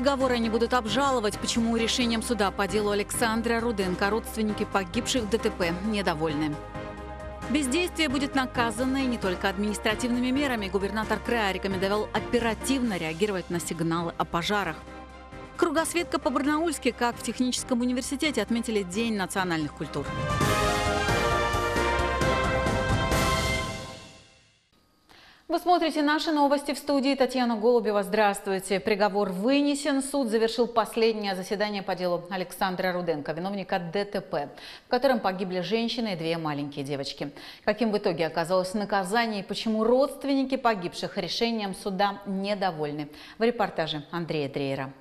приговор они будут обжаловать, почему решением суда по делу Александра Руденко родственники погибших в ДТП недовольны. Бездействие будет наказано и не только административными мерами. Губернатор края рекомендовал оперативно реагировать на сигналы о пожарах. Кругосветка по-барнаульски, как в техническом университете отметили День национальных культур. Вы смотрите наши новости в студии. Татьяна Голубева, здравствуйте. Приговор вынесен. Суд завершил последнее заседание по делу Александра Руденко, виновника ДТП, в котором погибли женщина и две маленькие девочки. Каким в итоге оказалось наказание и почему родственники погибших решением суда недовольны? В репортаже Андрея Дрейера.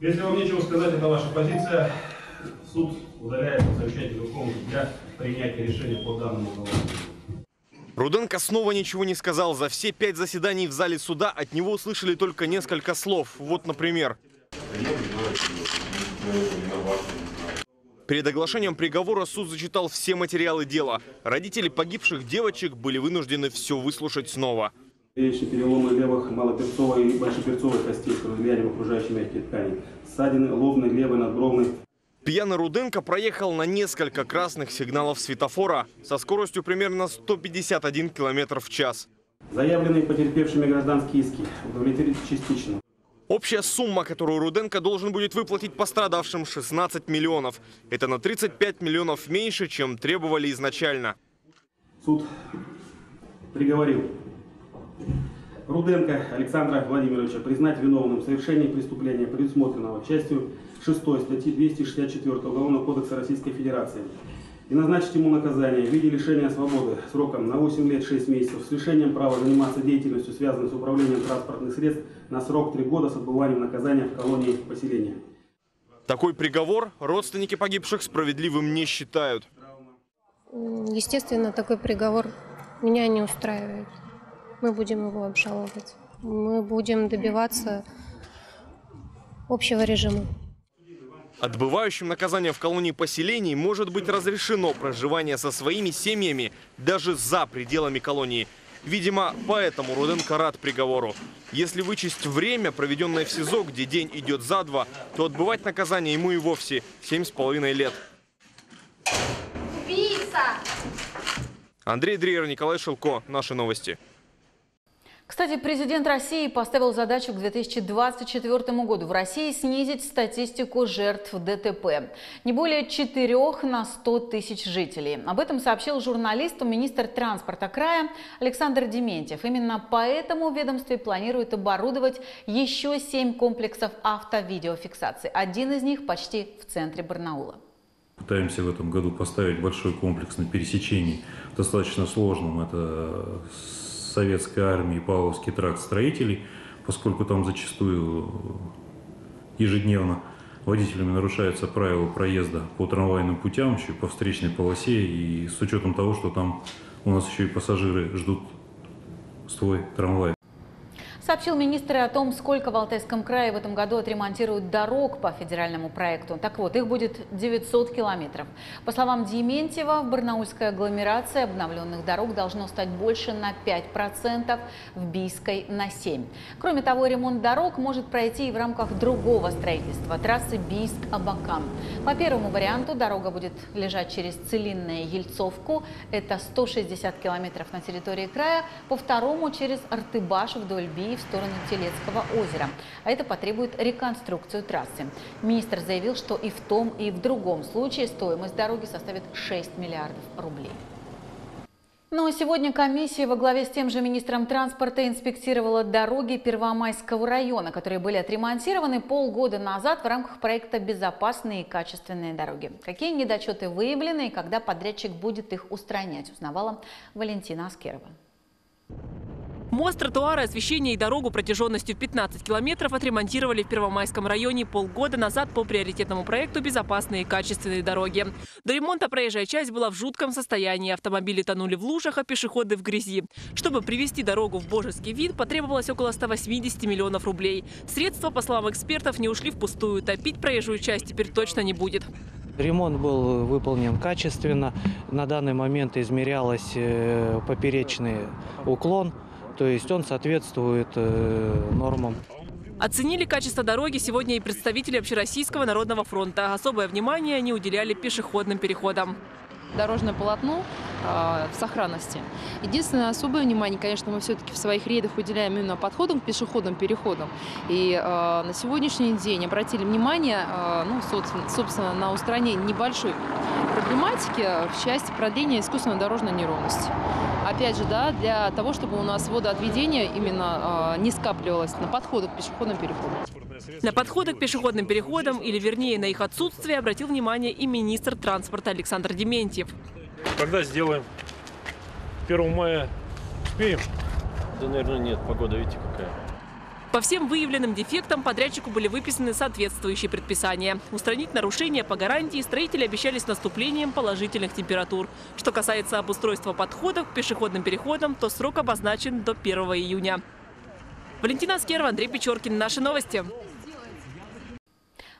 Если вам нечего сказать, это ваша позиция. Суд удаляется совещательную комнату для принятия решения по данному уголовному Руденко снова ничего не сказал. За все пять заседаний в зале суда от него услышали только несколько слов. Вот, например. Перед оглашением приговора суд зачитал все материалы дела. Родители погибших девочек были вынуждены все выслушать снова. Речи переломы левых малоперцовой и большеперцовой костей с влиянием окружающей мягкие ткани. Ссадины лобной, левой, надбровной, Пьяный Руденко проехал на несколько красных сигналов светофора со скоростью примерно 151 км в час. Заявленные потерпевшими гражданские иски удовлетворить частично. Общая сумма, которую Руденко должен будет выплатить пострадавшим, 16 миллионов. Это на 35 миллионов меньше, чем требовали изначально. Суд приговорил Руденко Александра Владимировича признать виновным в совершении преступления, предусмотренного частью 6 статьи 264 Уголовного кодекса Российской Федерации и назначить ему наказание в виде лишения свободы сроком на 8 лет 6 месяцев с лишением права заниматься деятельностью, связанной с управлением транспортных средств, на срок 3 года с отбыванием наказания в колонии поселения. Такой приговор родственники погибших справедливым не считают. Естественно, такой приговор меня не устраивает мы будем его обжаловать. Мы будем добиваться общего режима. Отбывающим наказание в колонии поселений может быть разрешено проживание со своими семьями даже за пределами колонии. Видимо, поэтому Руденко рад приговору. Если вычесть время, проведенное в СИЗО, где день идет за два, то отбывать наказание ему и вовсе семь с половиной лет. Убийца! Андрей Дриер, Николай Шелко. Наши новости. Кстати, президент России поставил задачу к 2024 году в России снизить статистику жертв ДТП. Не более 4 на 100 тысяч жителей. Об этом сообщил журналисту министр транспорта края Александр Дементьев. Именно поэтому ведомстве планирует оборудовать еще 7 комплексов автовидеофиксации. Один из них почти в центре Барнаула. Пытаемся в этом году поставить большой комплекс на пересечении, достаточно сложным. Это советской армии Павловский тракт строителей, поскольку там зачастую ежедневно водителями нарушаются правила проезда по трамвайным путям, еще по встречной полосе, и с учетом того, что там у нас еще и пассажиры ждут свой трамвай сообщил министр о том, сколько в Алтайском крае в этом году отремонтируют дорог по федеральному проекту. Так вот, их будет 900 километров. По словам Дементьева, в Барнаульской агломерации обновленных дорог должно стать больше на 5%, в Бийской на 7%. Кроме того, ремонт дорог может пройти и в рамках другого строительства – трассы Бийск-Абакан. По первому варианту дорога будет лежать через Целинное Ельцовку, это 160 километров на территории края, по второму через Артыбаш вдоль Биев в сторону Телецкого озера. А это потребует реконструкцию трассы. Министр заявил, что и в том, и в другом случае стоимость дороги составит 6 миллиардов рублей. Ну а сегодня комиссия во главе с тем же министром транспорта инспектировала дороги Первомайского района, которые были отремонтированы полгода назад в рамках проекта «Безопасные и качественные дороги». Какие недочеты выявлены и когда подрядчик будет их устранять, узнавала Валентина Аскерова. Мост, тротуары, освещение и дорогу протяженностью 15 километров отремонтировали в Первомайском районе полгода назад по приоритетному проекту «Безопасные и качественные дороги». До ремонта проезжая часть была в жутком состоянии. Автомобили тонули в лужах, а пешеходы в грязи. Чтобы привести дорогу в божеский вид, потребовалось около 180 миллионов рублей. Средства, по словам экспертов, не ушли впустую. Топить проезжую часть теперь точно не будет. Ремонт был выполнен качественно. На данный момент измерялось э, поперечный уклон – то есть он соответствует э, нормам. Оценили качество дороги сегодня и представители Общероссийского народного фронта. Особое внимание они уделяли пешеходным переходам. дорожное полотно э, в сохранности. Единственное особое внимание, конечно, мы все-таки в своих рейдах уделяем именно подходам к пешеходным переходам. И э, на сегодняшний день обратили внимание, э, ну, собственно, собственно, на устранение небольшой проблематики в части продления искусственной дорожной неровности. Опять же, да, для того, чтобы у нас водоотведение именно э, не скапливалось на подходах к пешеходным переходам. На подходы к пешеходным переходам, или вернее на их отсутствие, обратил внимание и министр транспорта Александр Дементьев. Когда сделаем? 1 мая успеем? Да, наверное, нет. Погода, видите, какая. По всем выявленным дефектам подрядчику были выписаны соответствующие предписания. Устранить нарушения по гарантии строители обещали с наступлением положительных температур. Что касается обустройства подходов к пешеходным переходам, то срок обозначен до 1 июня. Валентина Аскерова, Андрей Печоркин. Наши новости.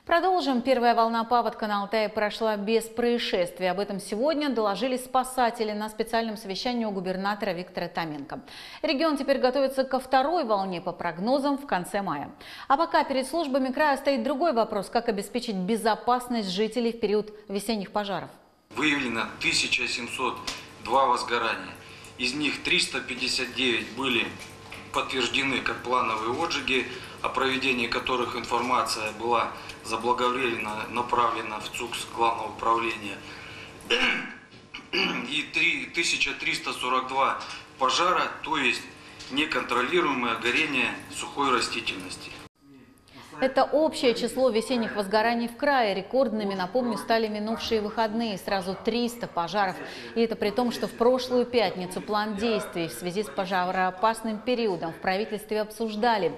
Продолжим. Первая волна паводка на Алтае прошла без происшествий. Об этом сегодня доложили спасатели на специальном совещании у губернатора Виктора Томенко. Регион теперь готовится ко второй волне по прогнозам в конце мая. А пока перед службами края стоит другой вопрос – как обеспечить безопасность жителей в период весенних пожаров. Выявлено 1702 возгорания. Из них 359 были подтверждены как плановые отжиги, о проведении которых информация была заблаговременно направлена в ЦУКС Главного управления. И 1342 пожара, то есть неконтролируемое горение сухой растительности. Это общее число весенних возгораний в крае. Рекордными, напомню, стали минувшие выходные. Сразу 300 пожаров. И это при том, что в прошлую пятницу план действий в связи с пожароопасным периодом в правительстве обсуждали.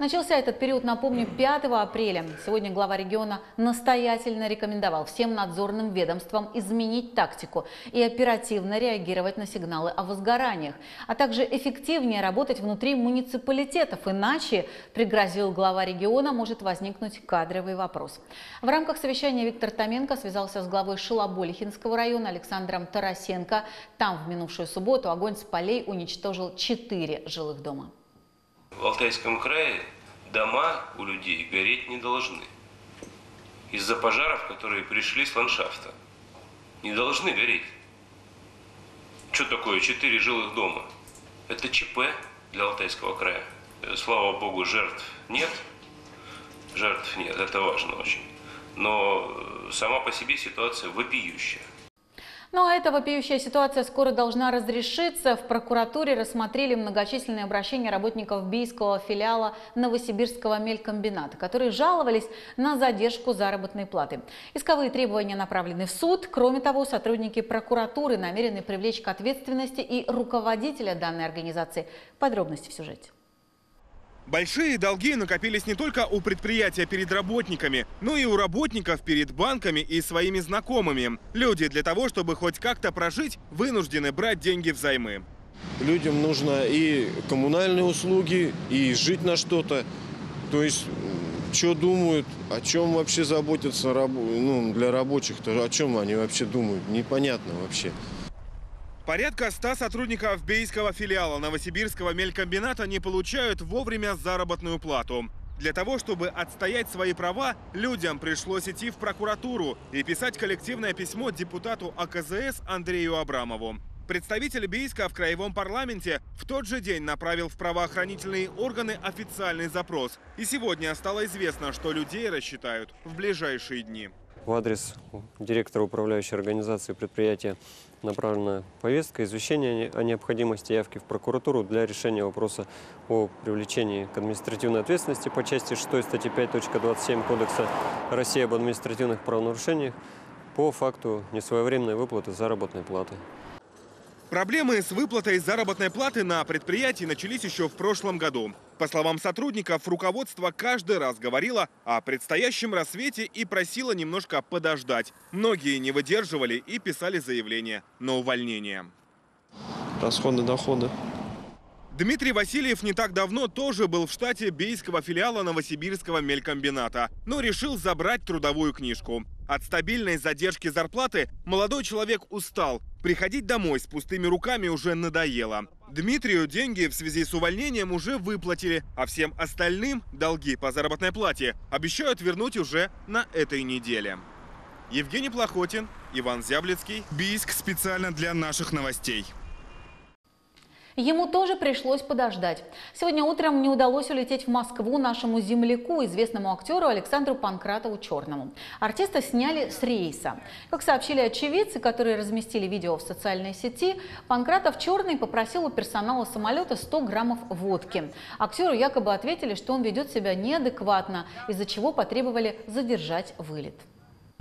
Начался этот период, напомню, 5 апреля. Сегодня глава региона настоятельно рекомендовал всем надзорным ведомствам изменить тактику и оперативно реагировать на сигналы о возгораниях, а также эффективнее работать внутри муниципалитетов. Иначе, пригрозил глава региона, может может возникнуть кадровый вопрос. В рамках совещания Виктор Томенко связался с главой Шилоболихинского района Александром Тарасенко. Там в минувшую субботу огонь с полей уничтожил четыре жилых дома. В Алтайском крае дома у людей гореть не должны. Из-за пожаров, которые пришли с ландшафта. Не должны гореть. Что такое четыре жилых дома? Это ЧП для Алтайского края. Слава богу, жертв нет жертв нет, это важно очень. Но э, сама по себе ситуация вопиющая. Ну а эта вопиющая ситуация скоро должна разрешиться. В прокуратуре рассмотрели многочисленные обращения работников бийского филиала Новосибирского мелькомбината, которые жаловались на задержку заработной платы. Исковые требования направлены в суд. Кроме того, сотрудники прокуратуры намерены привлечь к ответственности и руководителя данной организации. Подробности в сюжете. Большие долги накопились не только у предприятия перед работниками, но и у работников перед банками и своими знакомыми. Люди для того, чтобы хоть как-то прожить, вынуждены брать деньги взаймы. Людям нужно и коммунальные услуги, и жить на что-то. То есть, что думают, о чем вообще заботятся ну, для рабочих-то, о чем они вообще думают, непонятно вообще. Порядка 100 сотрудников бейского филиала Новосибирского мелькомбината не получают вовремя заработную плату. Для того, чтобы отстоять свои права, людям пришлось идти в прокуратуру и писать коллективное письмо депутату АКЗС Андрею Абрамову. Представитель Бийска в краевом парламенте в тот же день направил в правоохранительные органы официальный запрос. И сегодня стало известно, что людей рассчитают в ближайшие дни. В адрес директора управляющей организации предприятия направлена повестка, извещение о необходимости явки в прокуратуру для решения вопроса о привлечении к административной ответственности по части 6 статьи 5.27 Кодекса России об административных правонарушениях по факту несвоевременной выплаты заработной платы. Проблемы с выплатой заработной платы на предприятии начались еще в прошлом году. По словам сотрудников, руководство каждый раз говорило о предстоящем рассвете и просило немножко подождать. Многие не выдерживали и писали заявление на увольнение. Расходы, доходы. Дмитрий Васильев не так давно тоже был в штате бейского филиала Новосибирского мелькомбината, но решил забрать трудовую книжку. От стабильной задержки зарплаты молодой человек устал. Приходить домой с пустыми руками уже надоело. Дмитрию деньги в связи с увольнением уже выплатили, а всем остальным долги по заработной плате обещают вернуть уже на этой неделе. Евгений Плохотин, Иван Зяблицкий. Бийск специально для наших новостей. Ему тоже пришлось подождать. Сегодня утром не удалось улететь в Москву нашему земляку, известному актеру Александру Панкратову Черному. Артиста сняли с рейса. Как сообщили очевидцы, которые разместили видео в социальной сети, Панкратов Черный попросил у персонала самолета 100 граммов водки. Актеру якобы ответили, что он ведет себя неадекватно, из-за чего потребовали задержать вылет.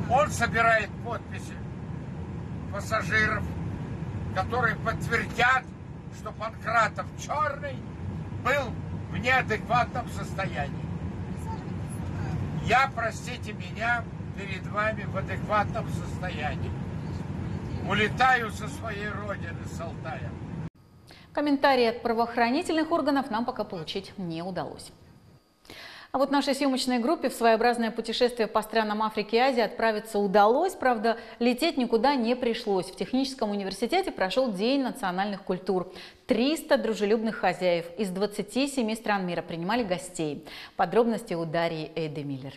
Он собирает подписи пассажиров, которые подтвердят, что Панкратов Черный был в неадекватном состоянии. Я, простите меня, перед вами в адекватном состоянии. Улетаю со своей родины, с Алтая. Комментарии от правоохранительных органов нам пока получить не удалось. А вот нашей съемочной группе в своеобразное путешествие по странам Африки и Азии отправиться удалось. Правда, лететь никуда не пришлось. В техническом университете прошел День национальных культур. 300 дружелюбных хозяев из 27 стран мира принимали гостей. Подробности у Дарьи Эйдемиллер.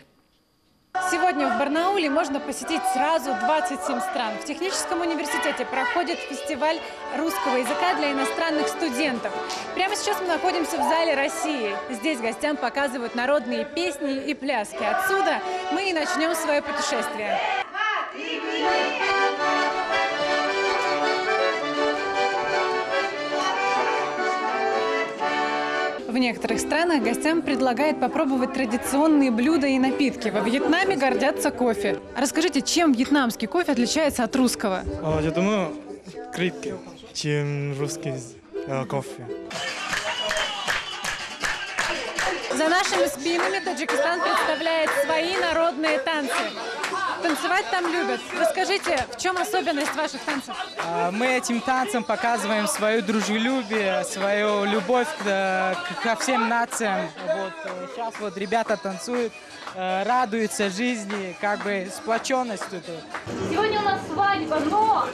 Сегодня в Барнауле можно посетить сразу 27 стран. В техническом университете проходит фестиваль русского языка для иностранных студентов. Прямо сейчас мы находимся в зале России. Здесь гостям показывают народные песни и пляски. Отсюда мы и начнем свое путешествие. В некоторых странах гостям предлагают попробовать традиционные блюда и напитки. Во Вьетнаме гордятся кофе. Расскажите, чем вьетнамский кофе отличается от русского? А, Я думаю, крепкий, чем русский э, кофе. За нашими спинами Таджикистан представляет свои народные танцы. Танцевать там любят. Расскажите, в чем особенность ваших танцев? А, Мы этим танцем показываем свое дружелюбие, свою любовь э, ко всем нациям. Вот сейчас вот ребята танцуют, э, радуются жизни, как бы сплоченность тут. Сегодня у нас свадьба, но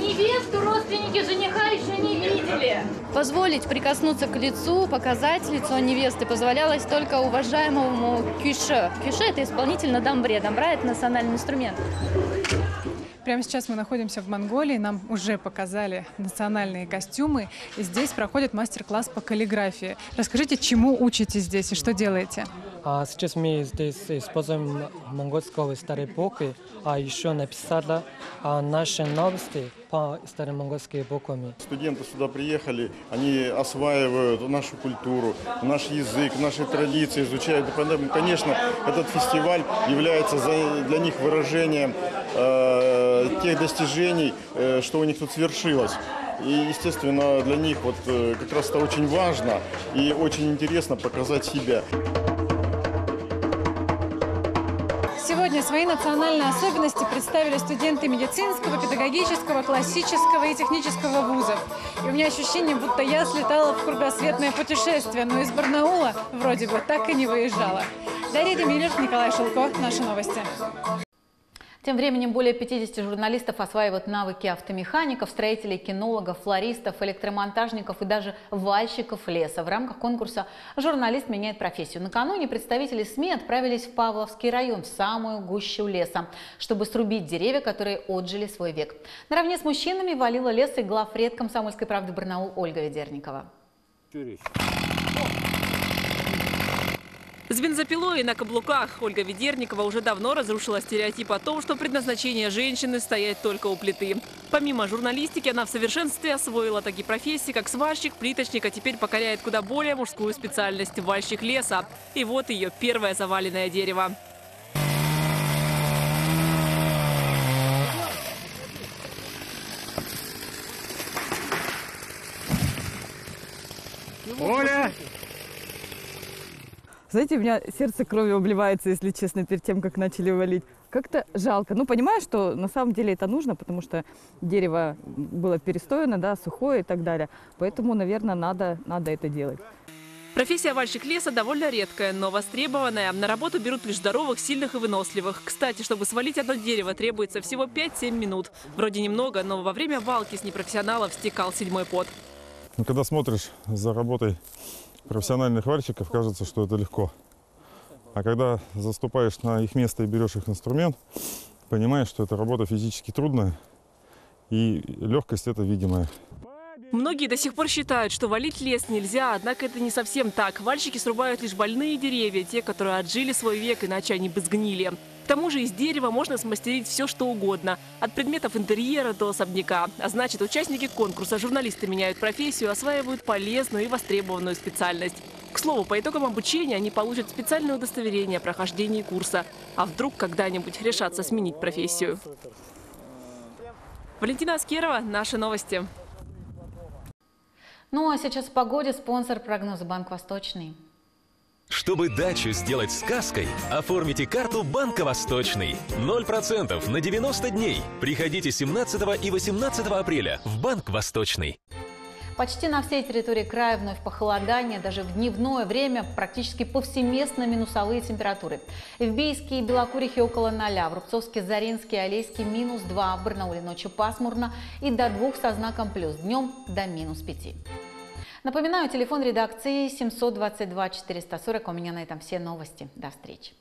невесту родственники жениха еще не видели. Позволить прикоснуться к лицу, показать лицо невесты позволялось только уважаемому кюше. Кюше – это исполнитель на дамбре. Дамбра – это национальный инструмент. Прямо сейчас мы находимся в Монголии, нам уже показали национальные костюмы, и здесь проходит мастер-класс по каллиграфии. Расскажите, чему учитесь здесь и что делаете? А сейчас мы здесь используем монгольского старой буквы, а еще написали а, наши новости по старомонгольскими буквами. Студенты сюда приехали, они осваивают нашу культуру, наш язык, наши традиции, изучают. Конечно, этот фестиваль является для них выражением э, тех достижений, э, что у них тут свершилось. И, естественно, для них вот э, как раз это очень важно и очень интересно показать себя. Сегодня свои национальные особенности представили студенты медицинского, педагогического, классического и технического вузов. И у меня ощущение, будто я слетала в кругосветное путешествие, но из Барнаула вроде бы так и не выезжала. Дарья Демилев, Николай Шелко. Наши новости. Тем временем более 50 журналистов осваивают навыки автомехаников, строителей, кинологов, флористов, электромонтажников и даже вальщиков леса. В рамках конкурса «Журналист меняет профессию». Накануне представители СМИ отправились в Павловский район, в самую гущу леса, чтобы срубить деревья, которые отжили свой век. Наравне с мужчинами валила лес и главред комсомольской правды Барнаул Ольга Ведерникова. С бензопилой и на каблуках Ольга Ведерникова уже давно разрушила стереотип о том, что предназначение женщины стоять только у плиты. Помимо журналистики, она в совершенстве освоила такие профессии, как сварщик, плиточник, а теперь покоряет куда более мужскую специальность – вальщик леса. И вот ее первое заваленное дерево. Оля! Знаете, у меня сердце кровью обливается, если честно, перед тем, как начали валить. Как-то жалко. Ну, понимаю, что на самом деле это нужно, потому что дерево было перестояно, да, сухое и так далее. Поэтому, наверное, надо, надо это делать. Профессия вальщик леса довольно редкая, но востребованная. На работу берут лишь здоровых, сильных и выносливых. Кстати, чтобы свалить одно дерево, требуется всего 5-7 минут. Вроде немного, но во время валки с непрофессионалов стекал седьмой пот. Ну, когда смотришь за работой профессиональных вальщиков, кажется, что это легко. А когда заступаешь на их место и берешь их инструмент, понимаешь, что эта работа физически трудная, и легкость это видимая. Многие до сих пор считают, что валить лес нельзя, однако это не совсем так. Вальщики срубают лишь больные деревья, те, которые отжили свой век, иначе они бы сгнили. Тому же из дерева можно смастерить все, что угодно. От предметов интерьера до особняка. А значит, участники конкурса журналисты меняют профессию, осваивают полезную и востребованную специальность. К слову, по итогам обучения они получат специальное удостоверение о прохождении курса. А вдруг когда-нибудь решатся сменить профессию? Валентина Аскерова, наши новости. Ну а сейчас в погоде спонсор прогноза Банк Восточный. Чтобы дачу сделать сказкой, оформите карту Банка Восточный. 0% на 90 дней. Приходите 17 и 18 апреля в Банк Восточный. Почти на всей территории края вновь похолодание, даже в дневное время практически повсеместно минусовые температуры. В Бийске и Белокурихе около 0, в Рубцовске, Заринске и Алейске минус 2, в Барнауле ночью пасмурно и до 2 со знаком плюс, днем до минус 5. Напоминаю, телефон редакции 722 440. У меня на этом все новости. До встречи.